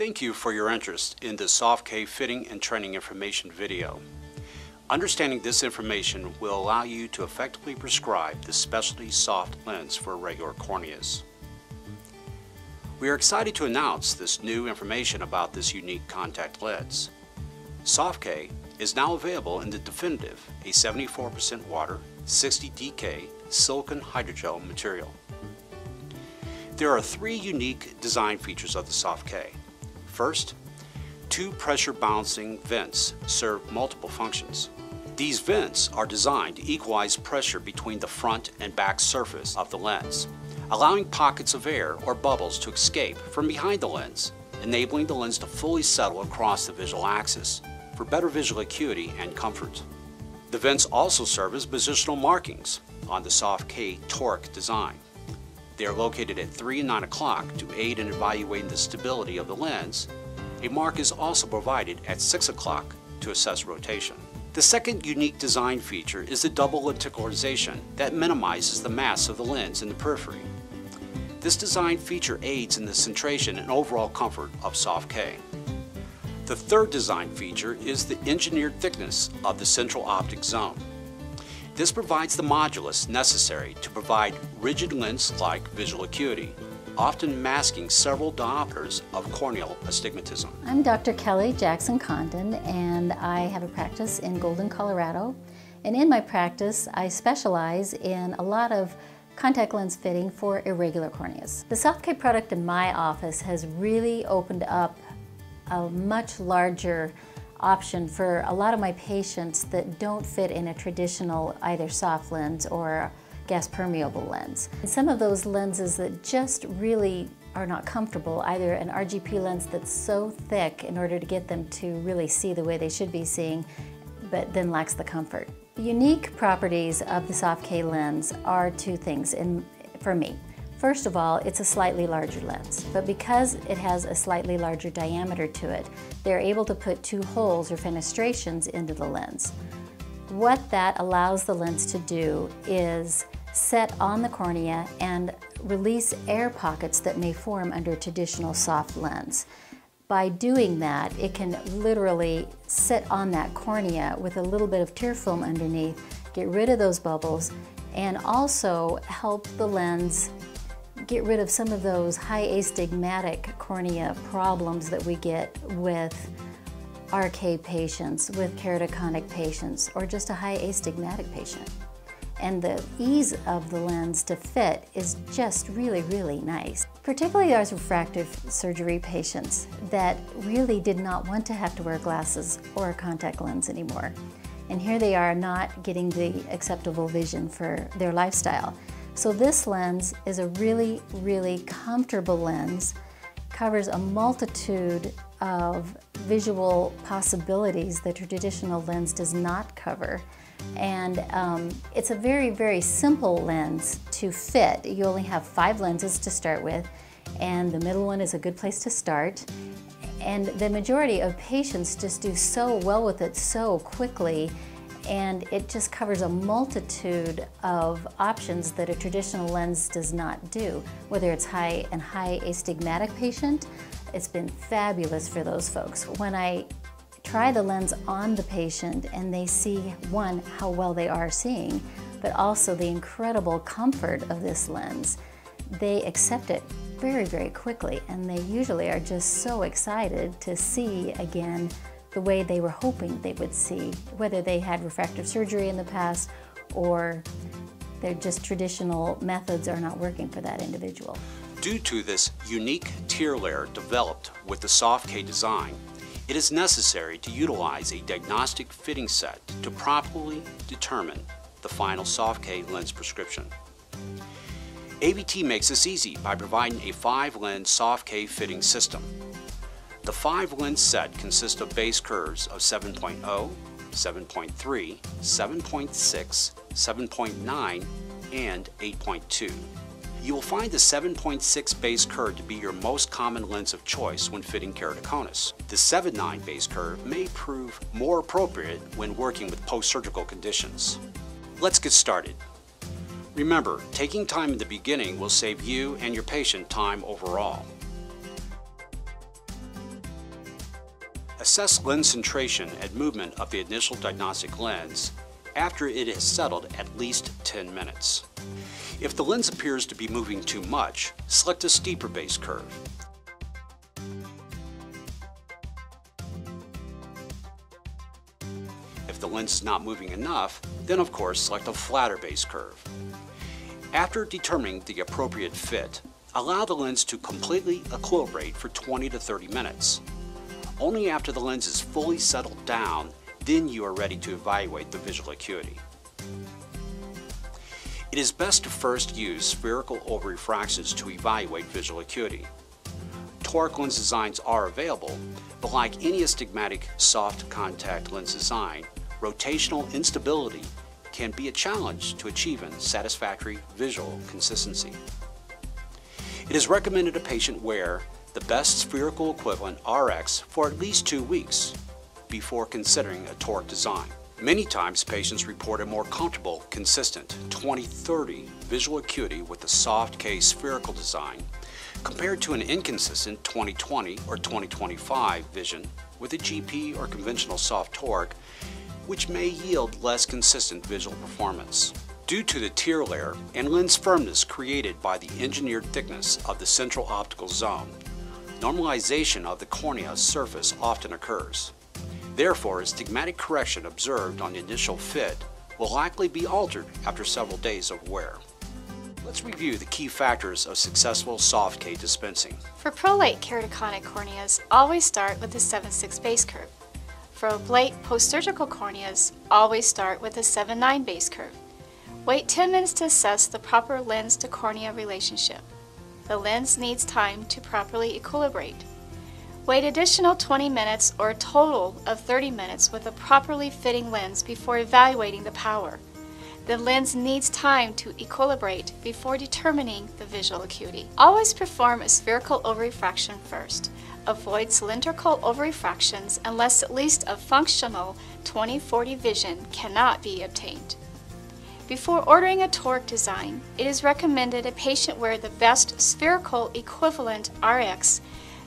Thank you for your interest in this Soft-K fitting and training information video. Understanding this information will allow you to effectively prescribe the specialty soft lens for regular corneas. We are excited to announce this new information about this unique contact lens. Soft-K is now available in the Definitive, a 74% water, 60 DK silicone hydrogel material. There are three unique design features of the Soft-K. First, two pressure balancing vents serve multiple functions. These vents are designed to equalize pressure between the front and back surface of the lens, allowing pockets of air or bubbles to escape from behind the lens, enabling the lens to fully settle across the visual axis for better visual acuity and comfort. The vents also serve as positional markings on the Soft K Toric design. They are located at 3 and 9 o'clock to aid in evaluating the stability of the lens. A mark is also provided at 6 o'clock to assess rotation. The second unique design feature is the double lenticularization that minimizes the mass of the lens in the periphery. This design feature aids in the centration and overall comfort of Soft-K. The third design feature is the engineered thickness of the central optic zone. This provides the modulus necessary to provide rigid lens-like visual acuity, often masking several diopters of corneal astigmatism. I'm Dr. Kelly Jackson Condon and I have a practice in Golden, Colorado. And in my practice, I specialize in a lot of contact lens fitting for irregular corneas. The Soft-K product in my office has really opened up a much larger option for a lot of my patients that don't fit in a traditional either soft lens or gas permeable lens. And some of those lenses that just really are not comfortable, either an RGP lens that's so thick in order to get them to really see the way they should be seeing, but then lacks the comfort. The unique properties of the Soft-K lens are two things in, for me. First of all, it's a slightly larger lens, but because it has a slightly larger diameter to it, they're able to put two holes or fenestrations into the lens. What that allows the lens to do is set on the cornea and release air pockets that may form under traditional soft lens. By doing that, it can literally sit on that cornea with a little bit of tear film underneath, get rid of those bubbles, and also help the lens get rid of some of those high astigmatic cornea problems that we get with RK patients, with keratoconic patients, or just a high astigmatic patient. And the ease of the lens to fit is just really, really nice. Particularly those refractive surgery patients that really did not want to have to wear glasses or a contact lens anymore. And here they are not getting the acceptable vision for their lifestyle. So this lens is a really, really comfortable lens, covers a multitude of visual possibilities that a traditional lens does not cover. And um, it's a very, very simple lens to fit. You only have five lenses to start with, and the middle one is a good place to start. And the majority of patients just do so well with it so quickly and it just covers a multitude of options that a traditional lens does not do. Whether it's high and high astigmatic patient, it's been fabulous for those folks. When I try the lens on the patient and they see, one, how well they are seeing, but also the incredible comfort of this lens, they accept it very, very quickly and they usually are just so excited to see again the way they were hoping they would see, whether they had refractive surgery in the past or their just traditional methods are not working for that individual. Due to this unique tear layer developed with the Soft-K design, it is necessary to utilize a diagnostic fitting set to properly determine the final Soft-K lens prescription. AVT makes this easy by providing a five-lens Soft-K fitting system the five lens set consists of base curves of 7.0, 7.3, 7.6, 7.9, and 8.2. You will find the 7.6 base curve to be your most common lens of choice when fitting keratoconus. The 7.9 base curve may prove more appropriate when working with post-surgical conditions. Let's get started. Remember, taking time in the beginning will save you and your patient time overall. Assess lens centration and movement of the initial diagnostic lens after it has settled at least 10 minutes. If the lens appears to be moving too much, select a steeper base curve. If the lens is not moving enough, then of course select a flatter base curve. After determining the appropriate fit, allow the lens to completely equilibrate for 20 to 30 minutes. Only after the lens is fully settled down, then you are ready to evaluate the visual acuity. It is best to first use spherical overrefractions to evaluate visual acuity. Toric lens designs are available, but like any astigmatic soft contact lens design, rotational instability can be a challenge to achieving satisfactory visual consistency. It is recommended a patient wear the best spherical equivalent RX for at least two weeks before considering a toric design. Many times patients report a more comfortable, consistent 20-30 visual acuity with a soft K spherical design compared to an inconsistent 2020 or 2025 vision with a GP or conventional soft toric which may yield less consistent visual performance. Due to the tear layer and lens firmness created by the engineered thickness of the central optical zone, normalization of the cornea surface often occurs. Therefore, astigmatic correction observed on the initial fit will likely be altered after several days of wear. Let's review the key factors of successful soft K dispensing. For prolate keratoconic corneas, always start with a 7-6 base curve. For oblate post-surgical corneas, always start with a 7-9 base curve. Wait 10 minutes to assess the proper lens to cornea relationship. The lens needs time to properly equilibrate. Wait additional 20 minutes or a total of 30 minutes with a properly fitting lens before evaluating the power. The lens needs time to equilibrate before determining the visual acuity. Always perform a spherical overrefraction first. Avoid cylindrical overrefractions unless at least a functional 20/40 vision cannot be obtained. Before ordering a toric design, it is recommended a patient wear the best spherical equivalent RX,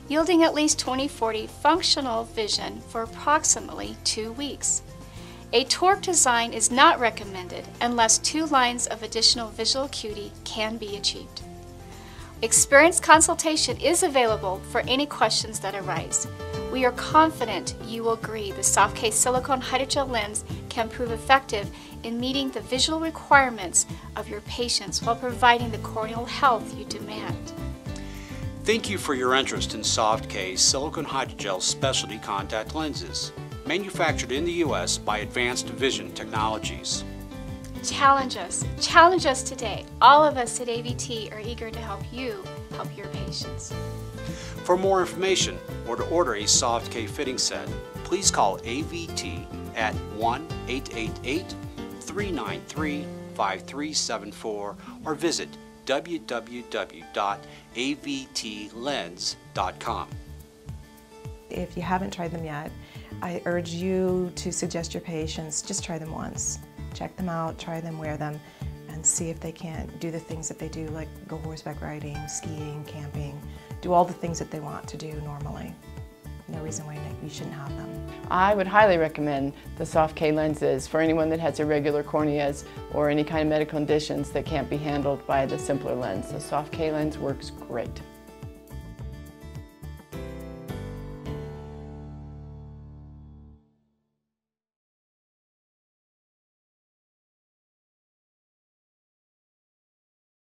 yielding at least 20/40 functional vision for approximately two weeks. A toric design is not recommended unless two lines of additional visual acuity can be achieved. Experienced consultation is available for any questions that arise. We are confident you will agree the Soft-K silicone hydrogel lens can prove effective in meeting the visual requirements of your patients while providing the corneal health you demand. Thank you for your interest in Soft-K silicone hydrogel specialty contact lenses, manufactured in the U.S. by Advanced Vision Technologies. Challenge us. Challenge us today. All of us at AVT are eager to help you help your patients. For more information or to order a Soft-K fitting set, please call AVT at 1-888-393-5374 or visit www.avtlens.com. If you haven't tried them yet, I urge you to suggest your patients just try them once. Check them out, try them, wear them, and see if they can't do the things that they do, like go horseback riding, skiing, camping, do all the things that they want to do normally. No reason why you shouldn't have them. I would highly recommend the Soft K lenses for anyone that has irregular corneas or any kind of medical conditions that can't be handled by the simpler lens. The Soft K lens works great.